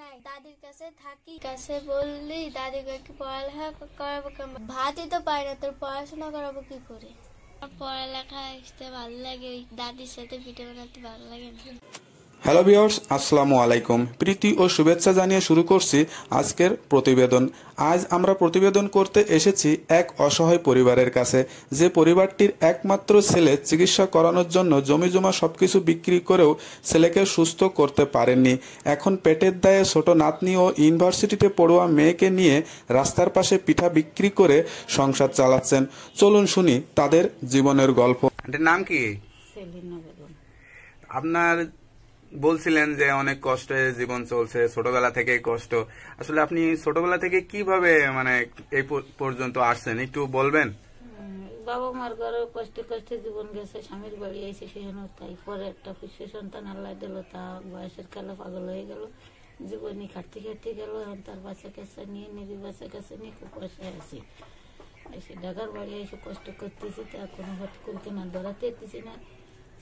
নাই। দাদির কাছে থাকি, কাছে বললি দাদিকে কি পড়ালেখা করাবো ভাতই তো পাই না, তোর পড়াশোনা করাবো কি করে? পড়ালেখা আসতে ভালো লাগে দাদির সাথে পিঠে বানাতে ভালো লাগে না। হ্যালো ভিওর্স আসসালামু আলাইকুম প্রীতি ও শুভেচ্ছা জানিয়ে শুরু করছি আজকের প্রতিবেদন। আজ আমরা প্রতিবেদন করতে এসেছি এক অসহায় পরিবারের কাছে যে পরিবারটির একমাত্র ছেলে চিকিৎসা করানোর জন্য জমি জমা সবকিছু বিক্রি করেও ছেলেকে সুস্থ করতে পারেননি। এখন পেটের দায়ে ছোট নাতনি ও ইউনিভার্সিটিতে পড়ুয়া মেয়েকে নিয়ে রাস্তার পাশে পিঠা বিক্রি করে সংসার চালাচ্ছেন। চলুন শুনি তাদের জীবনের গল্প। নাম কি? আপনার বলছিলেন যে অনেক কষ্টে জীবন চলছে, ছোটবেলা থেকে কষ্ট। আসলে আপনি ছোটবেলা থেকে কীভাবে মানে এই পর্যন্ত আসছেন? একটু বলবেন? বাবা মার ঘরে কষ্টে কষ্টে জীবন গেছে, স্বামীর বাড়ি এসে সেখানে তাই। পরে একটা পুষ্য সন্তান আল্লাহ দিল, তা বয়সের কালে পাগল হয়ে গেল। জীবনী খাটতে খাটতে গেল, এখন তার বাচ্চা কাছে নিয়ে নিজে বাচ্চা কাছে নিয়ে খুব পয়সায় আছি। এসে ঢাকার বাড়ি এসে কষ্ট করতেছি, তা কোনো হট কুলকে না এতেছি না।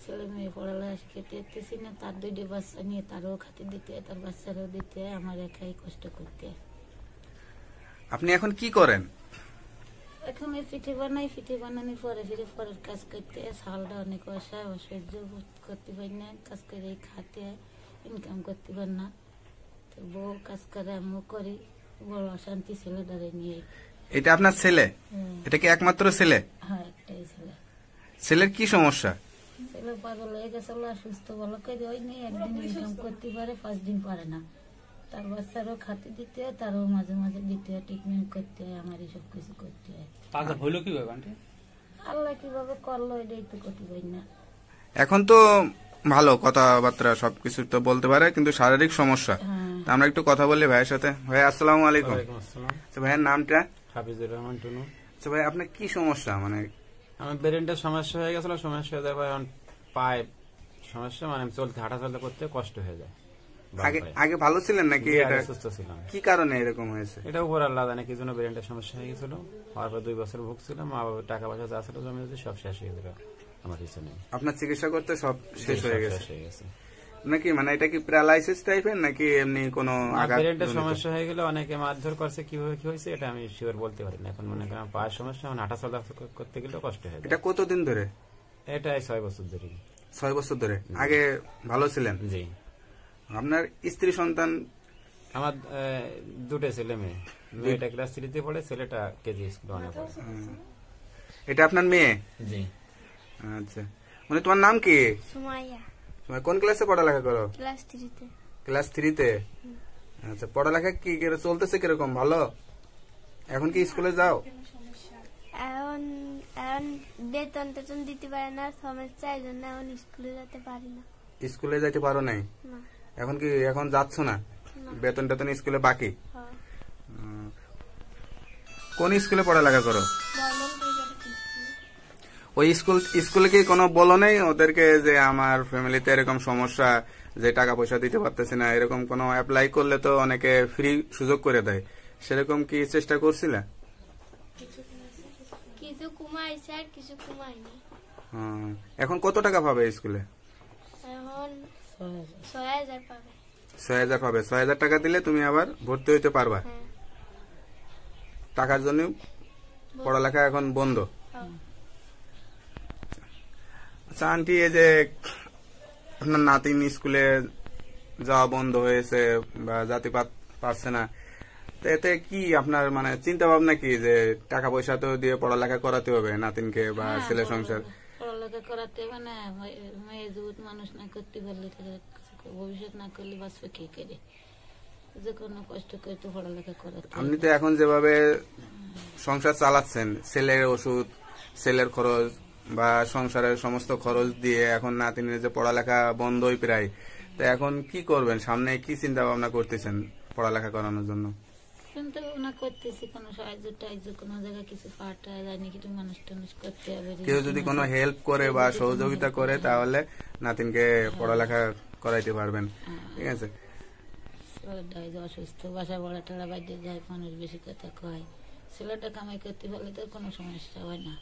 ছেলে মেয়ে পড়ালেখা শিখাতে এতেছি না তার দুইটা বাচ্চা নিয়ে তারও খাতে দিতে হয়, তার বাচ্চারও দিতে হয়, আমার একাই কষ্ট করতে। হয়। আপনি এখন কি করেন? এখন এই পিঠে বানাই পিঠে বানানোর পরে ফিরে পরের কাজ করতে হয়। চালটা অনেক অসহায় অসহ্য করতে পারি না কাজ করে খাতে হয় ইনকাম করতে পার না। তো বউ কাজ করে আমিও করি বড় অশান্তি ছেলেটারে নিয়ে। এটা আপনার ছেলে? এটা কি একমাত্র ছেলে? হ্যাঁ একটাই ছেলে। ছেলের কি সমস্যা? পাগল হয়ে গেছে ওলা সুস্থ ভালো করে ওই একদিন ইনকাম করতে পারে পাঁচ দিন পারে না। তার বাচ্চারও খাতে দিতে হয় তারও মাঝে মাঝে দিতে হয় ট্রিটমেন্ট করতে হয় আমার সব কিছু করতে হয়। পাগল হইল কীভাবে আন্টি? আল্লাহ কীভাবে করল এটাই তো করতে পারি না। এখন তো ভালো কথাবার্তা সবকিছু তো বলতে পারে কিন্তু শারীরিক সমস্যা। হ্যাঁ। আমরা একটু কথা বলি ভাইয়ের সাথে। ভাই আসসালামু আলাইকুম। আচ্ছা, ভাইয়ের নামটা? হাফিজুর রহমান টুনু। আচ্ছা ভাই আপনার কি সমস্যা? মানে আমার ব্রেনটার সমস্যা হয়ে গেছিল সমস্যা হয়ে এখন পায়ে সমস্যা মানে চলতে করতে কষ্ট হয়ে যায়। আগে আগে ভালো ছিলেন নাকি এটা সুস্থ ছিলাম। কি কারণে এরকম হয়েছে? এটা উপর আল্লাহ জানে কি জন্য ব্রেনটার সমস্যা হয়ে গেছিল। হওয়ার পর দুই বছর ভুগছিলাম মা টাকা পয়সা যা ছিল জমি সব শেষ হয়ে গেল আমার কিছু নেই আপনার চিকিৎসা করতে সব শেষ হয়ে গেছে। শেষ হয়ে গেছে। নাকি মানে এটা কি প্যারালাইসিস টাইপের নাকি এমনি কোনো আঘাত জনিত? সমস্যা হয়ে গেলে অনেকে মারধর করছে কীভাবে কি হয়েছে এটা আমি শিওর বলতে পারি না। এখন মনে করেন পায়ের সমস্যা হাঁটা চলা করতে গেলে কষ্ট হয়ে এটা কতদিন ধরে? এটাই ছয় বছর ধরে। ছয় বছর ধরে? আগে ভালো ছিলেন? জি। আপনার স্ত্রী সন্তান? আমার দুটো ছেলে মেয়ে। মেয়েটা ক্লাস থ্রিতে পড়ে ছেলেটা কেজি স্কুল অনেক পড়ে। এটা আপনার মেয়ে? জি। আচ্ছা। মানে তোমার নাম কি? সুমাইয়া। কোন ক্লাসে পড়ালেখা করো? ক্লাস থ্রিতে ক্লাস থ্রিতে আচ্ছা পড়ালেখা কি চলতেছে কীরকম? ভালো? এখন কি স্কুলে যাও? এখন বেতন টেতন দিতে পারে না সমস্যা এই জন্য এখন স্কুলে যেতে পারি না। স্কুলে যাইতে পারো নাই? এখন কি এখন যাচ্ছ না? বেতন টেতন স্কুলে বাকি? হ্যাঁ। কোন স্কুলে পড়ালেখা করো। ওই স্কুল স্কুলে কি কোনো বলো নেই ওদেরকে যে আমার ফ্যামিলিতে এরকম সমস্যা যে টাকা পয়সা দিতে পারতেছি না এরকম কোনো অ্যাপ্লাই করলে তো অনেকে ফ্রি সুযোগ করে দেয়। সেরকম কি চেষ্টা করছিলে? কিছু কুমাইছে আর কিছু কুমাইনি। এখন কত টাকা পাবে স্কুলে এখন ছয় হাজার। পাবে ছয় হাজার পাবে ছয় হাজার টাকা দিলে তুমি আবার ভর্তি হইতে পারবা হ্যাঁ টাকার জন্য পড়ালেখা এখন বন্ধ। আচ্ছা আন্টি এই যে আপনার নাতিন স্কুলে যাওয়া বন্ধ হয়েছে বা জাতি পারছে না তো এতে কি আপনার মানে চিন্তা ভাবনা কি যে টাকা পয়সা তো দিয়ে পড়ালেখা করাতে হবে নাতিনকে বা হ্যাঁ, ছেলে সংসার? পড়ালেখা করাতে হবে না মেয়ে- মেয়ে যুবত মানুষ না করতে পারলে ভবিষ্যৎ না করলে বাঁচবে কে করে? যে কোনো কষ্ট করে তো পড়ালেখা করাতে আপনি তো এখন যেভাবে সংসার চালাচ্ছেন ছেলের ওষুধ ছেলের খরচ বা সংসারের সমস্ত খরচ দিয়ে এখন নাতিনের যে পড়ালেখা বন্ধই প্রায় তো এখন কি করবেন? সামনে কি চিন্তা ভাবনা করতেছেন পড়ালেখা করানোর জন্য? চিন্তা ভাবনা করতেছি কোনো সাহায্য টাহায্য কোনো জায়গায় কিছু পাঠায় জানি কিছু মানুষ টানুষ করতে হবে কেউ যদি কোনো হেল্প করে বা সহযোগিতা করে তাহলে নাতিনকে পড়ালেখা করাইতে পারবেন। ঠিক আছে? অসুস্থ বাসা বড়া টাড়া বাইরে যায় মানুষ বেশি কথা কয়। ছেলেটা কামাই করতে পারলে তো কোনো সমস্যা হয় না।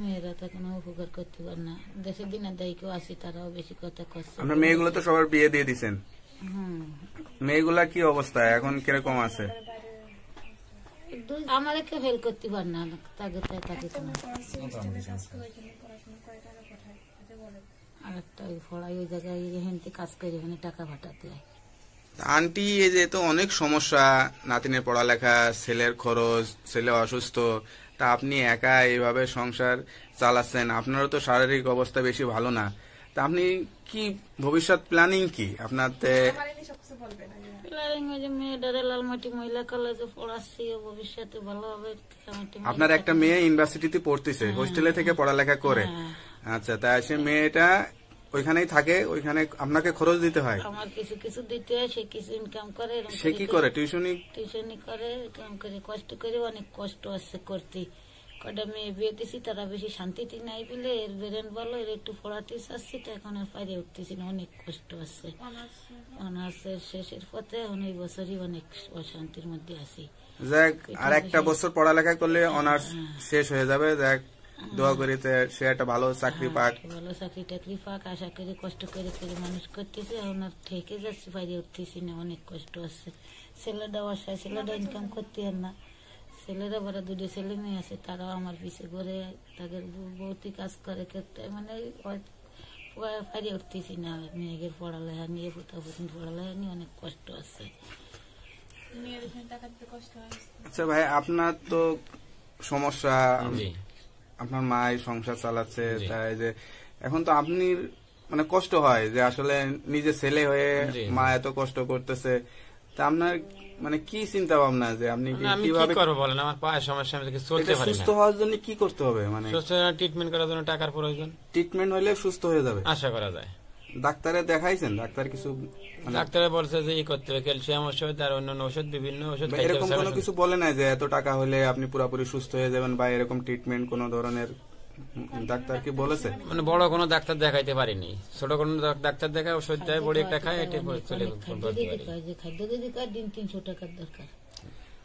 মেয়েরা তো কোনো উপকার করতে পারে না। দেশে দিনের দায়ী কেউ আসি তারাও বেশি কথা করছে আপনার মেয়েগুলো তো সবার বিয়ে দিয়ে দিছেন। মেয়েগুলা কি অবস্থা? এখন কীরকম আছে? কেউ হেল্প করতে পারে না তাকে তাকে তো না আর একটা ওই ফড়াই ওই জায়গায় হেনতে কাজ করে ওখানে টাকা পাঠাতে হয়। আন্টি এই যে তো অনেক সমস্যা নাতিনের পড়ালেখা ছেলের খরচ ছেলে অসুস্থ তা আপনি একা এইভাবে সংসার চালাচ্ছেন? আপনারও তো শারীরিক অবস্থা বেশি ভালো না। তা আপনি কি ভবিষ্যৎ প্ল্যানিং কি? আপনার আপনার একটা মেয়ে ইউনিভার্সিটিতে পড়তেছে হোস্টেলে থেকে পড়ালেখা করে। হ্যাঁ। আচ্ছা তা সে মেয়েটা ওইখানেই থাকে ওইখানে আপনাকে খরচ দিতে হয়? আমার কিছু কিছু দিতে হয় সে কিছু ইনকাম করে সে কি করে? টিউশনি টিউশনি করে কাম করে কষ্ট করে অনেক কষ্ট আছে করতে। কটা মেয়ে বিয়ে দিছি তারা বেশি শান্তিতে নাই বলে এর বেরেন বলো এর একটু পড়াতে চাচ্ছি তো এখন আর পারে উঠতেছি না অনেক কষ্ট আছে। অনার্সের শেষের পথে এই বছরই অনেক অশান্তির মধ্যে আছি। যাক আর একটা বছর পড়ালেখা করলে অনার্স শেষ হয়ে যাবে যাক দোয়া করিতে সে একটা ভালো চাকরি পাক। ভালো চাকরি টাকরি পাক আশা করে কষ্ট করে করে মানুষ করতেছে এখন আর ঠেকে যাচ্ছি পারে উঠতেছি না অনেক কষ্ট আছে। ছেলেটা বাসায় ছেলেটা ইনকাম করতে না। ছেলেরা বড় দুটো ছেলে মেয়ে আছে তারাও আমার পিছে ঘরে তাদের বৌতি কাজ করে করতে মানে পারে উঠতেছি না মেয়েদের পড়ালেখা নিয়ে পুতা পুতিন পড়ালেখা নিয়ে অনেক কষ্ট আছে। আচ্ছা ভাই আপনার তো সমস্যা আপনার মাই সংসার চালাচ্ছে তাই যে এখন তো আপনি মানে কষ্ট হয় যে আসলে নিজে ছেলে হয়ে মা এত কষ্ট করতেছে। তা আপনার মানে কি চিন্তা ভাবনা যে আপনি কীভাবে করব বলেন? আমার পায়ের সমস্যা আমি চলতে পারি সুস্থ হওয়ার জন্য কি করতে হবে? মানে সুস্থ ট্রিটমেন্ট করার জন্য টাকার প্রয়োজন। ট্রিটমেন্ট হলে সুস্থ হয়ে যাবে। আশা করা যায়। ডাক্তারে দেখাইছেন? ডাক্তার কিছু মানে ডাক্তারে বলছে যে ই করতে হবে ক্যালসিয়াম ওষুধ আর অন্যান্য ওষুধ বিভিন্ন ওষুধ এরকম কোনো কিছু বলে না যে এত টাকা হলে আপনি পুরোপুরি সুস্থ হয়ে যাবেন বা এরকম ট্রিটমেন্ট কোনো ধরনের ডাক্তার কি বলেছে? মানে বড় কোনো ডাক্তার দেখাইতে পারিনি। ছোট কোনো ডাক্তার দেখায় ওষুধ দেয় বড়ি একটা খায় এটা চলে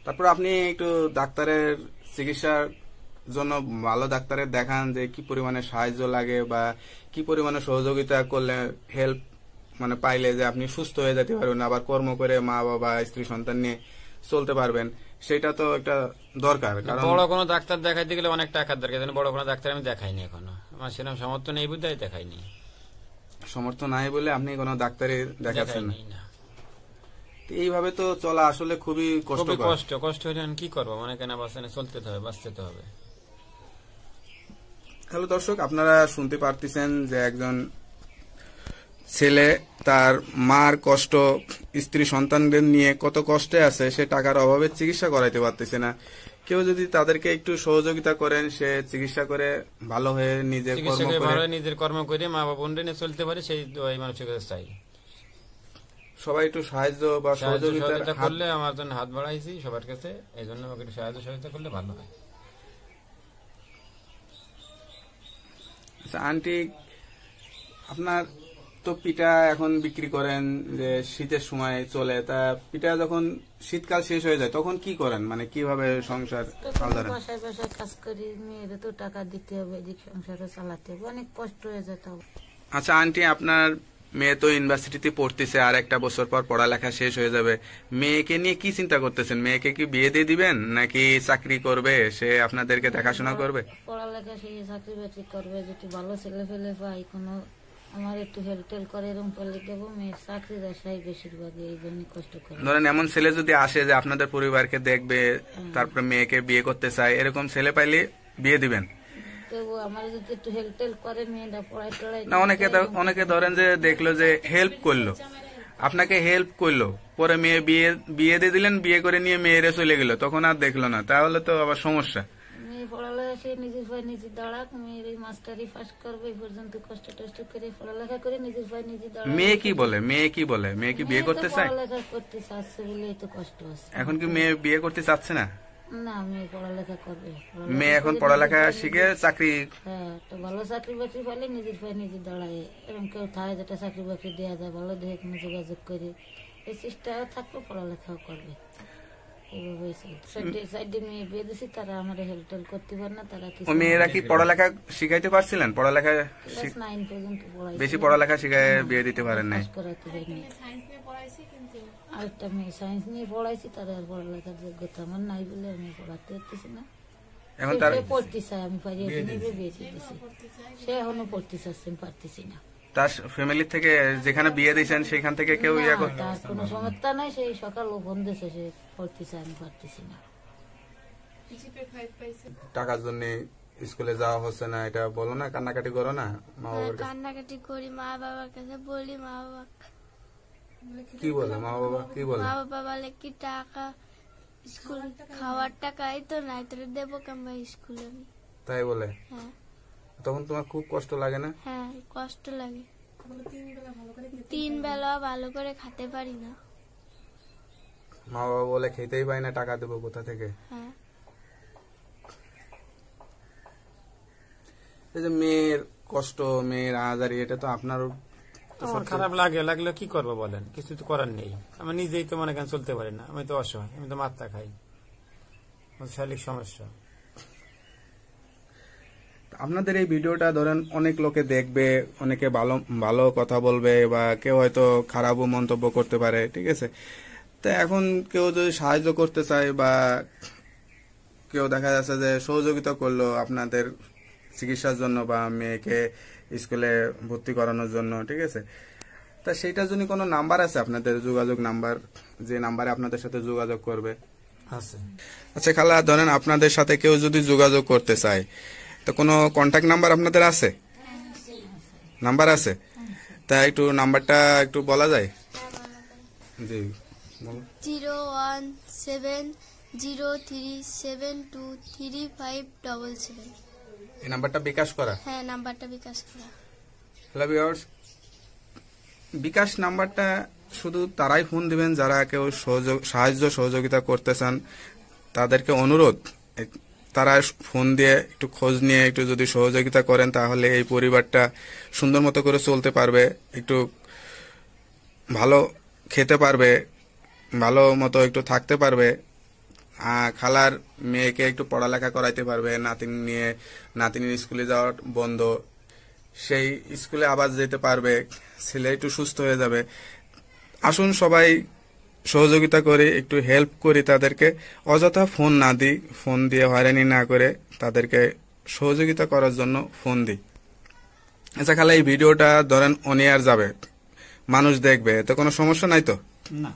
তারপর আপনি একটু ডাক্তারের চিকিৎসার জন্য ভালো ডাক্তারের দেখান যে কি পরিমাণে সাহায্য লাগে বা কি পরিমাণে সহযোগিতা করলে হেল্প মানে পাইলে যে আপনি সুস্থ হয়ে যেতে পারবেন আবার কর্ম করে মা বাবা স্ত্রী সন্তান নিয়ে চলতে পারবেন। সেটা তো একটা দরকার কারণ বড় কোনো ডাক্তার দেখাইতে গেলে অনেক টাকার দরকার বড় কোনো ডাক্তার আমি দেখাইনি এখনও। আমার সেরকম সামর্থ্য নেই বুঝতে দেখাইনি। সমর্থ নাই বলে আপনি কোনো ডাক্তারে দেখাচ্ছেন না। এইভাবে তো চলা আসলে খুবই কষ্টকর। কষ্ট কষ্ট হলে কি করব? মানে কেনা বাঁচতে না চলতে হবে বাঁচতে হবে। হ্যালো দর্শক আপনারা শুনতে পারতেছেন যে একজন ছেলে তার মার কষ্ট স্ত্রী সন্তানদের নিয়ে কত কষ্টে আছে সে টাকার অভাবে চিকিৎসা করাইতে পারতেছে না। কেউ যদি তাদেরকে একটু সহযোগিতা করেন সে চিকিৎসা করে ভালো হয়ে নিজে কর্ম করে করে ভালো হয়, নিজের কর্ম করে মা বাবা বোনরে নিয়ে চলতে পারে সেই মানুষের কাছে চাই। সবাই একটু সাহায্য বা সহযোগিতা করলে আমার জন্য হাত বাড়াইছি সবার কাছে। এই জন্য আমাকে একটু সাহায্য সহযোগিতা করলে ভালো হয়। আচ্ছা আন্টি আপনার তো পিঠা এখন বিক্রি করেন যে শীতের সময় চলে তা পিঠা যখন শীতকাল শেষ হয়ে যায় তখন কি করেন? মানে কীভাবে সংসার ধরেন বাসায় বাসায় কাজ করি মেয়েদের তো টাকা দিতে হবে এদিক সংসারে চালাতে হবে অনেক কষ্ট হয়ে যেত আচ্ছা আন্টি আপনার মেয়ে তো ইউনিভার্সিটিতে পড়তেছে আর একটা বছর পর পড়ালেখা শেষ হয়ে যাবে। মেয়েকে নিয়ে কি চিন্তা করতেছেন? মেয়েকে কি বিয়ে দিয়ে দিবেন নাকি চাকরি করবে সে আপনাদেরকে দেখাশোনা করবে? পড়ালেখা সেই চাকরি বাকরি করবে যদি ভালো ছেলে ফেলে পাই কোনো আমার একটু হেল্প টেল করে এরকম করলে দেবো মেয়ের চাকরির আশাই বেশিরভাগই এই জন্য কষ্ট করে। ধরেন এমন ছেলে যদি আসে যে আপনাদের পরিবারকে দেখবে তারপরে মেয়েকে বিয়ে করতে চায় এরকম ছেলে পাইলে বিয়ে দিবেন? না অনেকে অনেকে ধরেন যে দেখল যে হেল্প করল। আপনাকে হেল্প করল পরে মেয়ে বিয়ে বিয়ে দিয়ে দিলেন বিয়ে করে নিয়ে মেয়েরে চলে গেল তখন আর দেখল না। তাহলে তো আবার সমস্যা। সে নিজের পায়ে নিজে দাঁড়াক মেয়ের এই মাস্টারি পাস করবে এই পর্যন্ত কষ্ট টষ্ট করে পড়ালেখা করে নিজের পায়ে নিজে দাঁড়াক মেয়ে কি বলে মেয়ে কি বলে মেয়ে কি বিয়ে করতে চায় পড়ালেখা করতে চাচ্ছে বলে তো কষ্ট আছে এখন কি মেয়ে বিয়ে করতে চাচ্ছে না? না মেয়ে পড়ালেখা করবে মেয়ে এখন পড়ালেখা শিখে চাকরি হ্যাঁ একটা ভালো চাকরি বাকরি পেলে নিজের পায়ে নিজে দাঁড়ায় এরকম কেউ থাকে যেটা চাকরি বাকরি দেওয়া যায় ভালো দেখে যোগাযোগ করে এই চেষ্টা থাকলে পড়ালেখাও করবে মেয়েরা কি পড়ালেখা শিখাইতে পারছিলেন? পড়ালেখা বেশি পড়ালেখা শিখায় বিয়ে দিতে পারেন নাই। আরেকটা মেয়ে সায়েন্স নিয়ে পড়াইছি তার আর পড়ালেখার যোগ্যতা আমার নাই বলে আমি পড়াতে পারতেছি না। এখন তার পড়তে চায় আমি পারি বিয়ে সে এখনও পড়তে চাচ্ছে পারতেছি না। তার ফ্যামিলি থেকে যেখানে বিয়ে দিয়েছেন সেখান থেকে কেউ ইয়ে না, কর- তার কোনো সমস্যা নাই সেই সকাল ও দিয়েছে সে পড়তে চায় আমি পারতেছি না। টাকার জন্য স্কুলে যাওয়া হচ্ছে না এটা বলো না কান্নাকাটি করো না মা হ্যাঁ, বাবার কাছে? কান্নাকাটি করি মা বাবার কাছে বলি মা বাবা। কি বলে মা বাবা কি বলে? মা বাবা বলে কি টাকা স্কুল খাওয়ার টাকাই তো নাই। তোর দেবো কেমন স্কুলে আমি? তাই বলে? হ্যাঁ। তখন তোমার খুব কষ্ট লাগে না? হ্যাঁ কষ্ট লাগে। তিন বেলা ভালো করে খেতে পারি না। মা বাবা বলে খেতেই পাই না টাকা দেবো কোথা থেকে? হ্যাঁ। এই যে মেয়ের কষ্ট মেয়ের আজারি এটা তো আপনার আমার খারাপ লাগে লাগলে কি করব বলেন? কিছু তো করার নেই। আমি নিজেই তো মনে করেন চলতে পারি না। আমি তো অসহায় আমি তো মাত্রা খাই। আমার শারীরিক সমস্যা। আপনাদের এই ভিডিওটা ধরেন অনেক লোকে দেখবে অনেকে ভালো ভালো কথা বলবে বা কেউ হয়তো খারাপও মন্তব্য করতে পারে ঠিক আছে? তো এখন কেউ যদি সাহায্য করতে চায় বা কেউ দেখা যাচ্ছে যে সহযোগিতা করল আপনাদের চিকিৎসার জন্য বা মেয়েকে স্কুলে ভর্তি করানোর জন্য ঠিক আছে? তা সেইটার জন্য কোনো নাম্বার আছে আপনাদের? যোগাযোগ নাম্বার যে নাম্বারে আপনাদের সাথে যোগাযোগ করবে? আচ্ছা খালা ধরেন আপনাদের সাথে কেউ যদি যোগাযোগ করতে চায় তো কোনো কন্ট্যাক্ট নাম্বার আপনাদের আছে? নাম্বার আছে? তা একটু নাম্বারটা একটু বলা যায়। জি zero one seven zero three seven two three five double seven. এই নাম্বারটা বিকাশ করা? হ্যাঁ নাম্বারটা বিকাশ করা। হ্যালো ভিউয়ার্স বিকাশ নাম্বারটা শুধু তারাই ফোন দিবেন যারা কেউ সাহায্য সহযোগিতা করতে চান তাদেরকে অনুরোধ তারা ফোন দিয়ে একটু খোঁজ নিয়ে একটু যদি সহযোগিতা করেন, তাহলে এই পরিবারটা সুন্দর মতো করে চলতে পারবে, একটু ভালো খেতে পারবে, ভালো মতো একটু থাকতে পারবে। খালার মেয়েকে একটু পড়ালেখা করাইতে পারবে, নাতিন নিয়ে, নাতিনের স্কুলে যাওয়া বন্ধ, সেই স্কুলে আবার যেতে পারবে, ছেলে একটু সুস্থ হয়ে যাবে। আসুন সবাই সহযোগিতা করি, একটু হেল্প করি তাদেরকে। অযথা ফোন না দিই ফোন দিয়ে হয়রানি না করে তাদেরকে সহযোগিতা করার জন্য ফোন দিই। আচ্ছা খালা, এই ভিডিওটা ধরেন অনিয়ার যাবে। মানুষ দেখবে, এতে কোনো সমস্যা নাই তো? না।